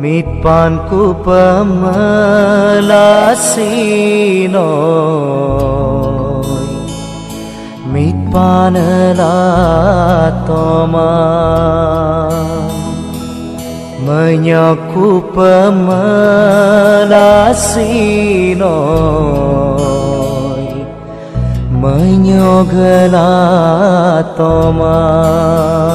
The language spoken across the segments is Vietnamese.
Mitpanku pemelasinoy Mitpanela toma Menyaku pemelasinoy Menyogela toma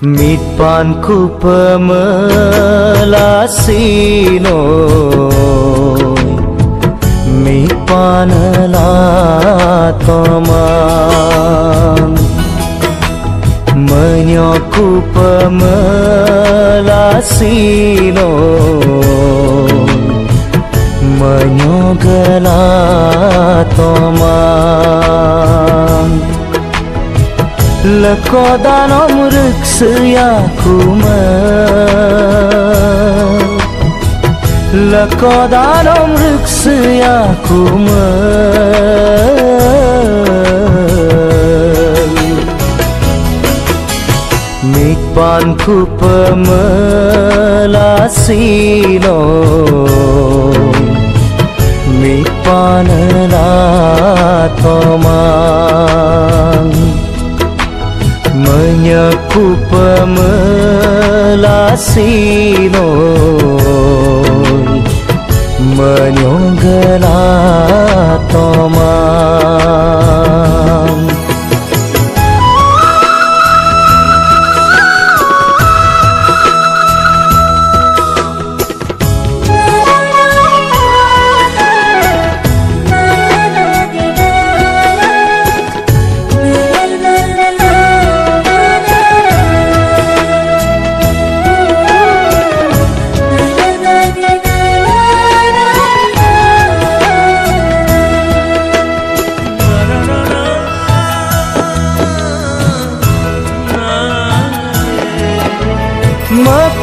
Mitpanku pemelasino Mitpanela tomang Menyoku to Menyogela لك وضع عمرك سياكما لك وضع عمرك سياكما Mikpanku pemelasino Mikpanela tomah उपमलासीनो सिनो तमा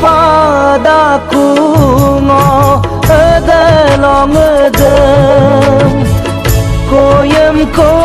pada ku ngo ede de koyem ko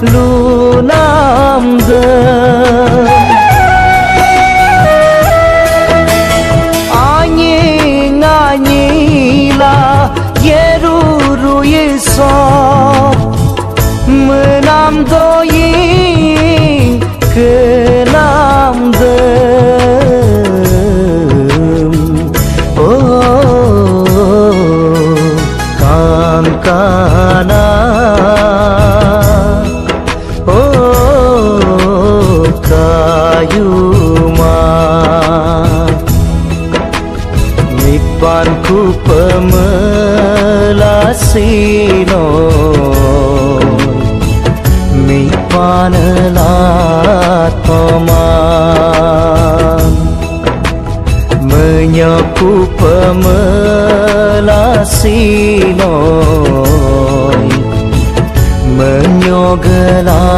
dunggela lunam dem Anying anyila yeruru yeso Menam doying kenam dem Oh kan kana Ibanku pemelasino Mi panelat toman Menyaku pemelasino Menyogelat